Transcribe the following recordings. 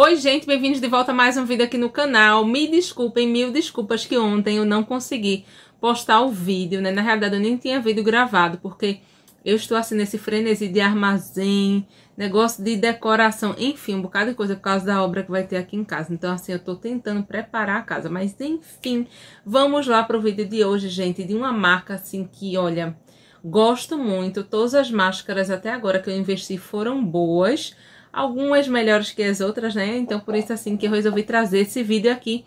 Oi, gente, bem-vindos de volta a mais um vídeo aqui no canal. Me desculpem, mil desculpas que ontem eu não consegui postar o vídeo, né? Na realidade, eu nem tinha vídeo gravado, porque eu estou assim nesse frenesi de armazém, negócio de decoração, enfim, um bocado de coisa por causa da obra que vai ter aqui em casa. Então, assim, eu tô tentando preparar a casa, mas enfim, vamos lá pro vídeo de hoje, gente, de uma marca assim que, olha, gosto muito. Todas as máscaras até agora que eu investi foram boas algumas melhores que as outras, né? Então, por isso, assim, que eu resolvi trazer esse vídeo aqui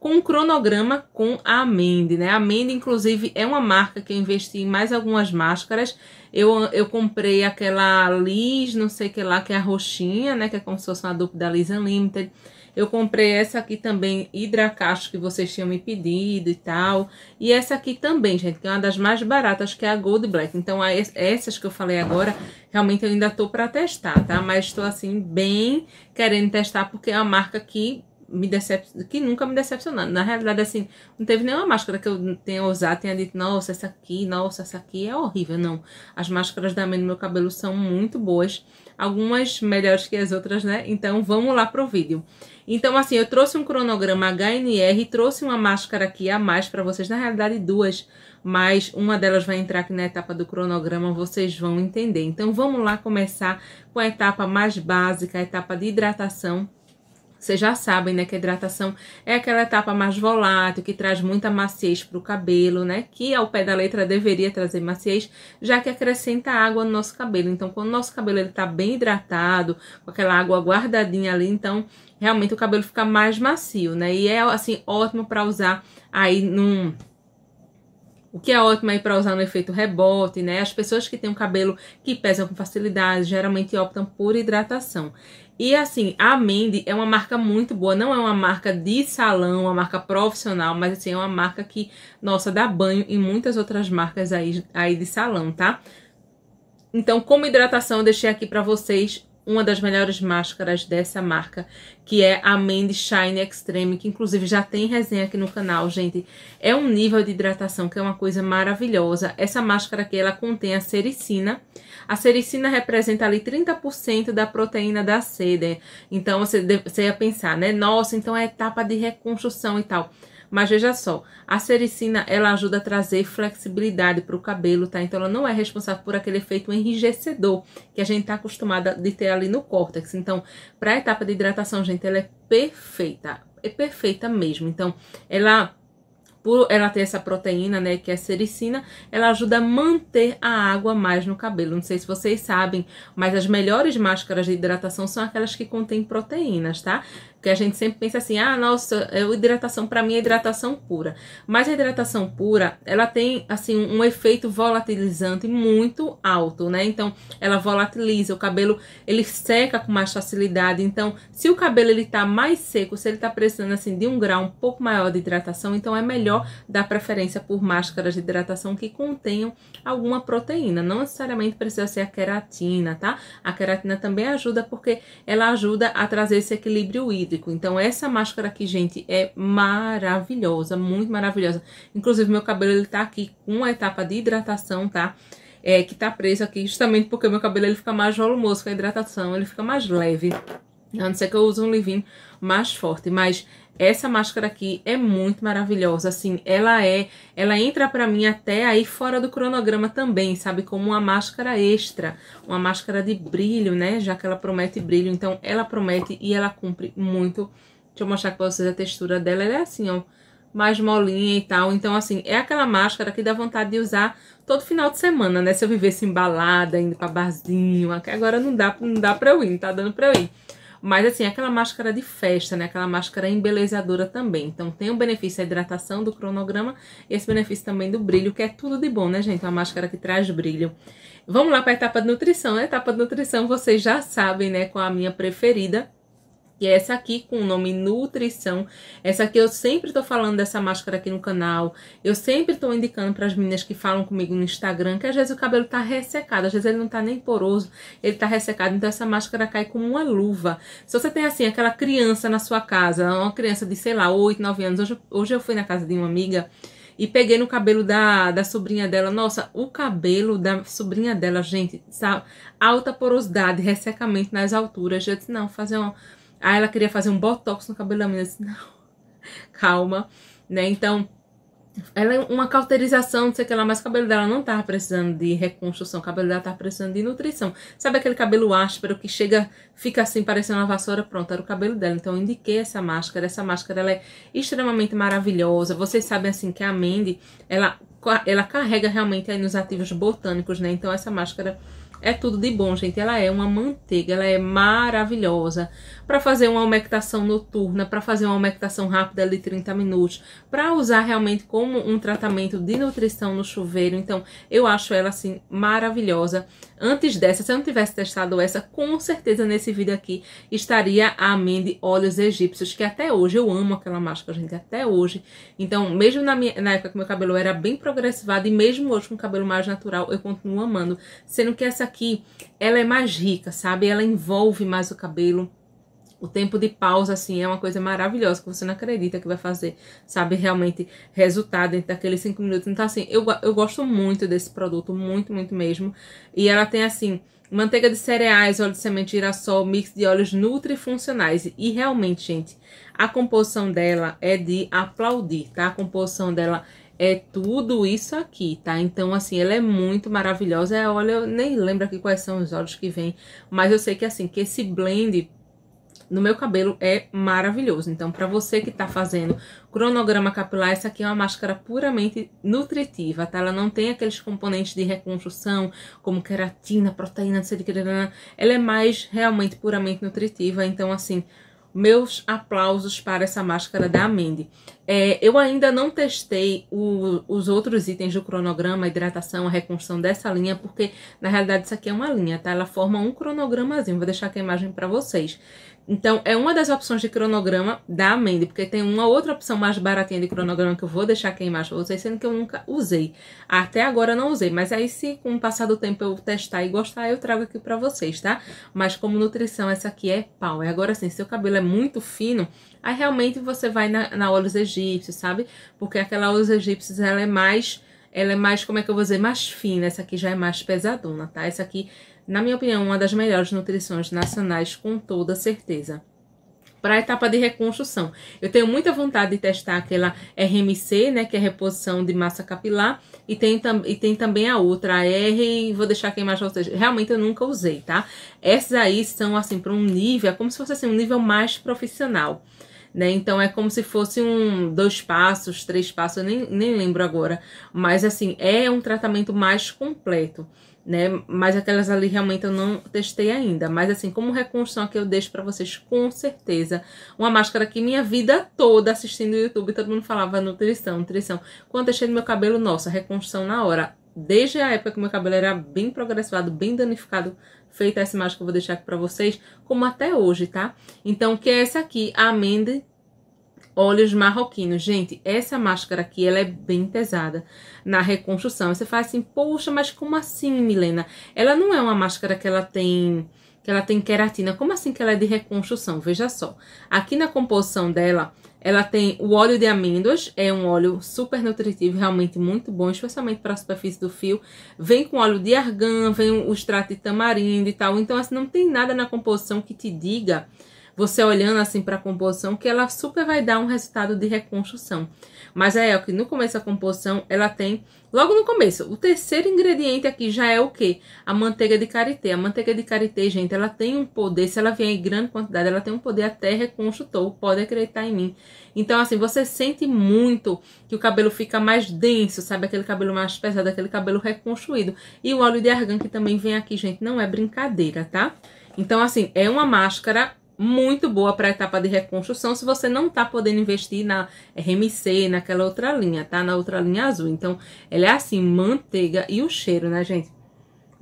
com um cronograma com a Mandy, né? A Mandy, inclusive, é uma marca que eu investi em mais algumas máscaras. Eu, eu comprei aquela Liz, não sei o que lá, que é a roxinha, né? Que é como se fosse uma dupla da Liz Unlimited. Eu comprei essa aqui também, Hidracacho, que vocês tinham me pedido e tal. E essa aqui também, gente, que é uma das mais baratas, que é a Gold Black. Então, essas que eu falei agora, realmente eu ainda tô para testar, tá? Mas estou, assim, bem querendo testar, porque é uma marca que me decep... que nunca me decepcionando. Na realidade, assim, não teve nenhuma máscara que eu tenha usado, tenha dito, nossa, essa aqui, nossa, essa aqui é horrível. Não. As máscaras da no meu cabelo são muito boas. Algumas melhores que as outras, né? Então, vamos lá pro vídeo. Então, assim, eu trouxe um cronograma HNR trouxe uma máscara aqui a mais para vocês. Na realidade, duas, mas uma delas vai entrar aqui na etapa do cronograma, vocês vão entender. Então, vamos lá começar com a etapa mais básica, a etapa de hidratação. Vocês já sabem, né, que a hidratação é aquela etapa mais volátil, que traz muita maciez para o cabelo, né? Que ao pé da letra deveria trazer maciez, já que acrescenta água no nosso cabelo. Então, quando o nosso cabelo ele tá bem hidratado, com aquela água guardadinha ali, então realmente o cabelo fica mais macio, né? E é assim ótimo para usar aí num o que é ótimo aí para usar no efeito rebote, né? As pessoas que têm um cabelo que pesam com facilidade geralmente optam por hidratação. E assim, a Mandy é uma marca muito boa, não é uma marca de salão, uma marca profissional, mas assim, é uma marca que, nossa, dá banho em muitas outras marcas aí, aí de salão, tá? Então, como hidratação, eu deixei aqui para vocês uma das melhores máscaras dessa marca, que é a Mandy Shine Extreme, que inclusive já tem resenha aqui no canal, gente. É um nível de hidratação que é uma coisa maravilhosa. Essa máscara aqui, ela contém a sericina. A sericina representa ali 30% da proteína da seda. Então, você, você ia pensar, né? Nossa, então é etapa de reconstrução e tal. Mas veja só, a sericina ela ajuda a trazer flexibilidade para o cabelo, tá? Então ela não é responsável por aquele efeito enrijecedor que a gente está acostumada de ter ali no córtex. Então, para a etapa de hidratação, gente, ela é perfeita, é perfeita mesmo. Então, ela por ela ter essa proteína, né, que é sericina, ela ajuda a manter a água mais no cabelo. Não sei se vocês sabem, mas as melhores máscaras de hidratação são aquelas que contêm proteínas, tá? Porque a gente sempre pensa assim, ah, nossa, é hidratação para mim é hidratação pura. Mas a hidratação pura, ela tem assim um efeito volatilizante muito alto, né? Então, ela volatiliza o cabelo, ele seca com mais facilidade. Então, se o cabelo ele tá mais seco, se ele tá precisando assim de um grau um pouco maior de hidratação, então é melhor dar preferência por máscaras de hidratação que contenham alguma proteína. Não necessariamente precisa ser a queratina, tá? A queratina também ajuda porque ela ajuda a trazer esse equilíbrio hídrico hídrico. Então, essa máscara aqui, gente, é maravilhosa, muito maravilhosa. Inclusive, meu cabelo, ele tá aqui com uma etapa de hidratação, tá? É, que tá preso aqui, justamente porque meu cabelo, ele fica mais volumoso com a hidratação, ele fica mais leve. A não ser que eu use um leave mais forte, mas essa máscara aqui é muito maravilhosa, assim, ela é, ela entra para mim até aí fora do cronograma também, sabe, como uma máscara extra, uma máscara de brilho, né, já que ela promete brilho, então ela promete e ela cumpre muito. Deixa eu mostrar para vocês a textura dela, ela é assim, ó, mais molinha e tal, então assim, é aquela máscara que dá vontade de usar todo final de semana, né, se eu vivesse embalada, indo pra barzinho, agora não dá, não dá pra eu ir, não tá dando pra eu ir. Mas assim, aquela máscara de festa, né? Aquela máscara embelezadora também. Então tem o benefício da hidratação do cronograma e esse benefício também do brilho, que é tudo de bom, né, gente? Uma máscara que traz brilho. Vamos lá para a etapa de nutrição. A etapa de nutrição vocês já sabem, né? Qual a minha preferida que é essa aqui com o nome Nutrição. Essa aqui eu sempre tô falando dessa máscara aqui no canal. Eu sempre tô indicando para as meninas que falam comigo no Instagram que às vezes o cabelo tá ressecado, às vezes ele não tá nem poroso, ele tá ressecado, então essa máscara cai como uma luva. Se você tem assim aquela criança na sua casa, uma criança de sei lá, 8, 9 anos, hoje, hoje eu fui na casa de uma amiga e peguei no cabelo da, da sobrinha dela. Nossa, o cabelo da sobrinha dela, gente, sabe? alta porosidade, ressecamento nas alturas. Eu disse, não, fazer uma Ah, ela queria fazer um botox no cabelo da menina. Eu disse, não, calma, né? Então, ela é uma cauterização, não sei o que lá, mas o cabelo dela não tava precisando de reconstrução, o cabelo dela tava precisando de nutrição. Sabe aquele cabelo áspero que chega, fica assim, parecendo uma vassoura? Pronto, era o cabelo dela. Então eu indiquei essa máscara. Essa máscara ela é extremamente maravilhosa. Vocês sabem assim que a Mandy, ela, ela carrega realmente aí nos ativos botânicos, né? Então essa máscara é tudo de bom, gente. Ela é uma manteiga, ela é maravilhosa para fazer uma umectação noturna, para fazer uma umectação rápida de 30 minutos, para usar realmente como um tratamento de nutrição no chuveiro. Então, eu acho ela assim maravilhosa. Antes dessa, se eu não tivesse testado essa, com certeza nesse vídeo aqui estaria a Mandy Óleos Egípcios, que até hoje eu amo aquela máscara, gente, até hoje. Então, mesmo na, minha, na época que meu cabelo era bem progressivado e mesmo hoje com cabelo mais natural, eu continuo amando. Sendo que essa aqui, ela é mais rica, sabe? Ela envolve mais o cabelo. O tempo de pausa, assim, é uma coisa maravilhosa que você não acredita que vai fazer, sabe? Realmente resultado dentro daqueles cinco minutos. Então, assim, eu, eu gosto muito desse produto, muito, muito mesmo. E ela tem, assim, manteiga de cereais, óleo de semente de girassol, mix de óleos nutrifuncionais. E realmente, gente, a composição dela é de aplaudir, tá? A composição dela é tudo isso aqui, tá? Então, assim, ela é muito maravilhosa. É, olha, eu nem lembro aqui quais são os óleos que vem, mas eu sei que, assim, que esse blend no meu cabelo é maravilhoso. Então, para você que tá fazendo cronograma capilar, essa aqui é uma máscara puramente nutritiva, tá? Ela não tem aqueles componentes de reconstrução, como queratina, proteína, não sei de que, ela é mais realmente puramente nutritiva. Então, assim, meus aplausos para essa máscara da Mandy. É, eu ainda não testei o, os outros itens do cronograma, a hidratação, a reconstrução dessa linha, porque na realidade isso aqui é uma linha, tá? Ela forma um cronogramazinho, vou deixar aqui a imagem para vocês. Então, é uma das opções de cronograma da Mandy, porque tem uma outra opção mais baratinha de cronograma que eu vou deixar aqui embaixo pra vocês, sendo que eu nunca usei. Até agora não usei, mas aí se com o passar do tempo eu testar e gostar, eu trago aqui pra vocês, tá? Mas como nutrição, essa aqui é pau. E agora sim, seu cabelo é muito fino, aí realmente você vai na, na óleos egípcios, sabe? Porque aquela óleos egípcios, ela é mais... Ela é mais, como é que eu vou dizer, mais fina. Essa aqui já é mais pesadona, tá? Essa aqui na minha opinião, uma das melhores nutrições nacionais, com toda certeza. Para a etapa de reconstrução, eu tenho muita vontade de testar aquela RMC, né, que é reposição de massa capilar, e tem, e tem também a outra, a R, vou deixar aqui embaixo vocês. Realmente eu nunca usei, tá? Essas aí são assim para um nível, é como se fosse assim, um nível mais profissional. Né? Então é como se fosse um dois passos, três passos, eu nem, nem lembro agora. Mas assim, é um tratamento mais completo né? Mas aquelas ali realmente eu não testei ainda. Mas assim, como reconstrução aqui eu deixo para vocês com certeza. Uma máscara que minha vida toda assistindo o YouTube, todo mundo falava nutrição, nutrição. Quando eu deixei no meu cabelo, nossa, reconstrução na hora. Desde a época que meu cabelo era bem progressivado, bem danificado, feita essa imagem que eu vou deixar aqui para vocês, como até hoje, tá? Então, que é essa aqui, a Amende Olhos marroquinos. Gente, essa máscara aqui, ela é bem pesada na reconstrução. Você faz assim, poxa, mas como assim, Milena? Ela não é uma máscara que ela tem que ela tem queratina. Como assim que ela é de reconstrução? Veja só. Aqui na composição dela, ela tem o óleo de amêndoas, é um óleo super nutritivo, realmente muito bom, especialmente para a superfície do fio. Vem com óleo de argan, vem o extrato de tamarindo e tal. Então, assim, não tem nada na composição que te diga você olhando assim para a composição, que ela super vai dar um resultado de reconstrução. Mas é, que no começo da composição, ela tem, logo no começo, o terceiro ingrediente aqui já é o que? A manteiga de karité. A manteiga de karité, gente, ela tem um poder, se ela vier em grande quantidade, ela tem um poder até reconstrutor, pode acreditar em mim. Então, assim, você sente muito que o cabelo fica mais denso, sabe? Aquele cabelo mais pesado, aquele cabelo reconstruído. E o óleo de argan que também vem aqui, gente, não é brincadeira, tá? Então, assim, é uma máscara muito boa para a etapa de reconstrução se você não está podendo investir na RMC, naquela outra linha, tá? Na outra linha azul. Então, ela é assim, manteiga e o cheiro, né, gente?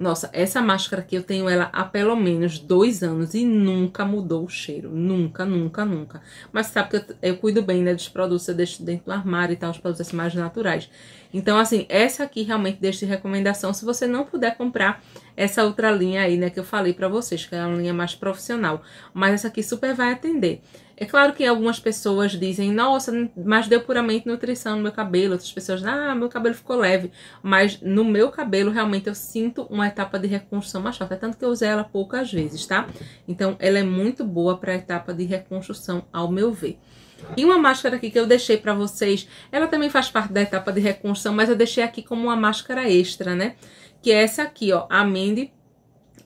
Nossa, essa máscara aqui eu tenho ela há pelo menos dois anos e nunca mudou o cheiro. Nunca, nunca, nunca. Mas sabe que eu, eu cuido bem, né, dos produtos, eu deixo dentro do armário e tal, os produtos assim mais naturais. Então, assim, essa aqui realmente deixo de recomendação se você não puder comprar essa outra linha aí, né, que eu falei pra vocês, que é uma linha mais profissional. Mas essa aqui super vai atender. É claro que algumas pessoas dizem, nossa, mas deu puramente nutrição no meu cabelo. Outras pessoas, ah, meu cabelo ficou leve. Mas no meu cabelo, realmente, eu sinto uma etapa de reconstrução mais forte. É tanto que eu usei ela poucas vezes, tá? Então, ela é muito boa para a etapa de reconstrução, ao meu ver. E uma máscara aqui que eu deixei para vocês, ela também faz parte da etapa de reconstrução, mas eu deixei aqui como uma máscara extra, né? Que é essa aqui, ó, a Mandy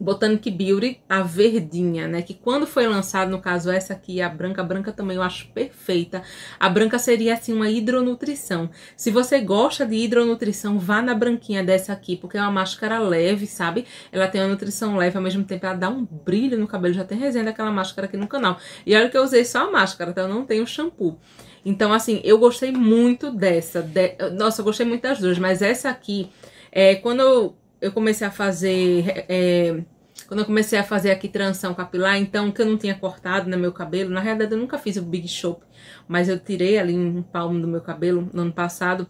Botanic Beauty, a verdinha, né? Que quando foi lançado, no caso essa aqui, a branca, a branca também eu acho perfeita. A branca seria assim uma hidronutrição. Se você gosta de hidronutrição, vá na branquinha dessa aqui, porque é uma máscara leve, sabe? Ela tem uma nutrição leve, ao mesmo tempo ela dá um brilho no cabelo. Já tem resenha daquela máscara aqui no canal. E olha que eu usei só a máscara, tá? Eu não tenho shampoo. Então, assim, eu gostei muito dessa. De... Nossa, eu gostei muito das duas, mas essa aqui, é, quando eu eu comecei a fazer. É, quando eu comecei a fazer aqui transição capilar, então que eu não tinha cortado no né, meu cabelo, na realidade eu nunca fiz o Big Shop, mas eu tirei ali um palmo do meu cabelo no ano passado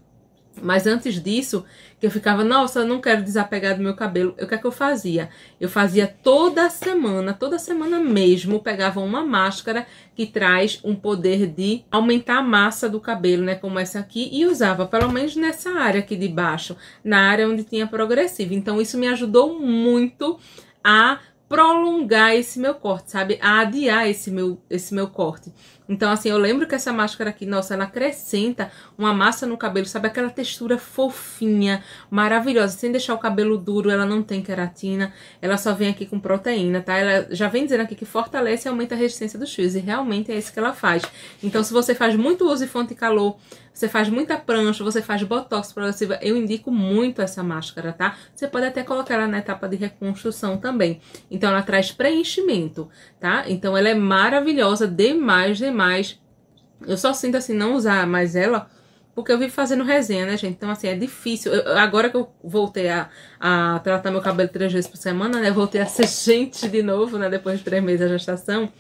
mas antes disso, que eu ficava, nossa, eu não quero desapegar do meu cabelo. O que é que eu fazia? Eu fazia toda semana, toda semana mesmo, pegava uma máscara que traz um poder de aumentar a massa do cabelo, né? Como essa aqui, e usava, pelo menos nessa área aqui de baixo, na área onde tinha progressivo. Então, isso me ajudou muito a prolongar esse meu corte, sabe? A adiar esse meu, esse meu corte. Então, assim, eu lembro que essa máscara aqui, nossa, ela acrescenta uma massa no cabelo, sabe? Aquela textura fofinha, maravilhosa, sem deixar o cabelo duro, ela não tem queratina, ela só vem aqui com proteína, tá? Ela já vem dizendo aqui que fortalece e aumenta a resistência dos fios, e realmente é isso que ela faz. Então, se você faz muito uso de fonte calor, você faz muita prancha, você faz botox progressiva, eu indico muito essa máscara, tá? Você pode até colocar ela na etapa de reconstrução também. Então, ela traz preenchimento, tá? Então, ela é maravilhosa demais, demais. Eu só sinto assim, não usar mais ela porque eu vivo fazendo resenha, né, gente? Então, assim, é difícil. Eu, agora que eu voltei a, a tratar meu cabelo três vezes por semana, né? Voltei a ser gente de novo, né? Depois de três meses da gestação.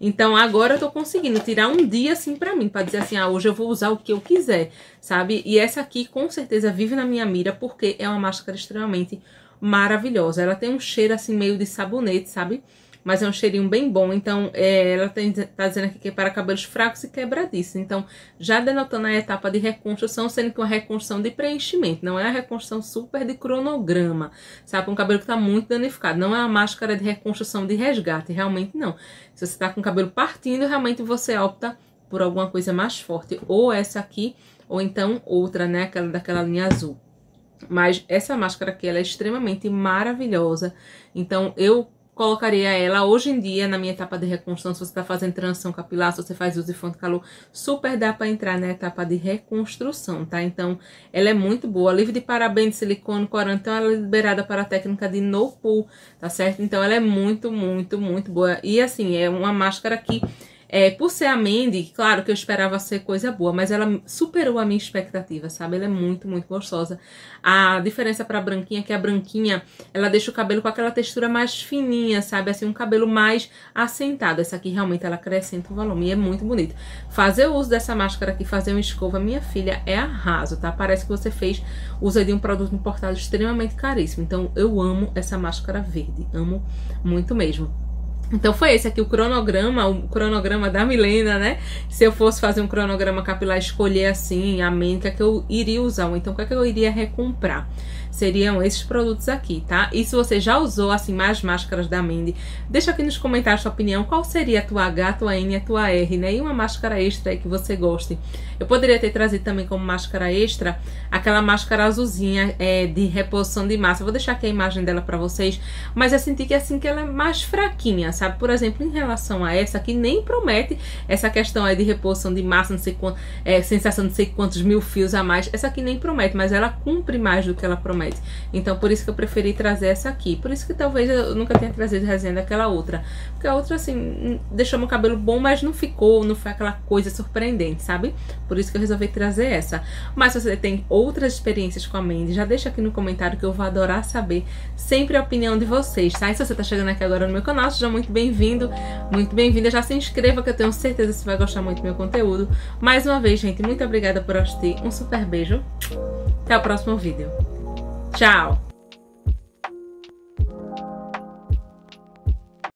Então agora eu tô conseguindo tirar um dia assim para mim, para dizer assim, ah, hoje eu vou usar o que eu quiser, sabe? E essa aqui com certeza vive na minha mira porque é uma máscara extremamente maravilhosa. Ela tem um cheiro assim meio de sabonete, sabe? Mas é um cheirinho bem bom. Então, é, ela tem, tá dizendo aqui que é para cabelos fracos e quebradiços. Então, já denotando a etapa de reconstrução, sendo que uma reconstrução de preenchimento, não é a reconstrução super de cronograma, sabe? Um cabelo que está muito danificado. Não é uma máscara de reconstrução de resgate, realmente não. Se você está com o cabelo partindo, realmente você opta por alguma coisa mais forte. Ou essa aqui, ou então outra, né? Aquela daquela linha azul. Mas essa máscara aqui, ela é extremamente maravilhosa. Então, eu colocaria ela hoje em dia na minha etapa de reconstrução, se você está fazendo transição capilar, se você faz uso de fonte de calor, super dá para entrar na etapa de reconstrução, tá? Então, ela é muito boa, livre de parabéns, silicone, corante, então ela é liberada para a técnica de no pull, tá certo? Então, ela é muito, muito, muito boa. E assim, é uma máscara que é, por ser a Mandy, claro que eu esperava ser coisa boa, mas ela superou a minha expectativa, sabe? Ela é muito, muito gostosa. A diferença pra branquinha é que a branquinha, ela deixa o cabelo com aquela textura mais fininha, sabe? Assim, um cabelo mais assentado. Essa aqui realmente ela acrescenta o volume e é muito bonito. Fazer o uso dessa máscara aqui, fazer uma escova, minha filha, é arraso, tá? Parece que você fez uso de um produto importado extremamente caríssimo. Então, eu amo essa máscara verde. Amo muito mesmo. Então foi esse aqui o cronograma, o cronograma da Milena, né? Se eu fosse fazer um cronograma capilar, escolher assim a menta que eu iria usar, então o que, é que eu iria recomprar seriam esses produtos aqui, tá? E se você já usou, assim, mais máscaras da Mandy, deixa aqui nos comentários sua opinião, qual seria a tua H, a tua N e a tua R, né? E uma máscara extra aí que você goste. Eu poderia ter trazido também como máscara extra aquela máscara azulzinha é, de reposição de massa. Eu vou deixar aqui a imagem dela pra vocês, mas eu senti que assim, que ela é mais fraquinha, sabe? Por exemplo, em relação a essa que nem promete essa questão aí de reposição de massa, não sei quanto, é, sensação de sei quantos mil fios a mais. Essa aqui nem promete, mas ela cumpre mais do que ela promete. Então, por isso que eu preferi trazer essa aqui. Por isso que talvez eu nunca tenha trazido resenha daquela outra. Porque a outra, assim, deixou meu cabelo bom, mas não ficou, não foi aquela coisa surpreendente, sabe? Por isso que eu resolvi trazer essa. Mas se você tem outras experiências com a Mandy, já deixa aqui no comentário que eu vou adorar saber sempre a opinião de vocês, tá? E se você tá chegando aqui agora no meu canal, seja muito bem-vindo, muito bem-vinda. Já se inscreva que eu tenho certeza que você vai gostar muito do meu conteúdo. Mais uma vez, gente, muito obrigada por assistir. Um super beijo. Até o próximo vídeo. Tchau!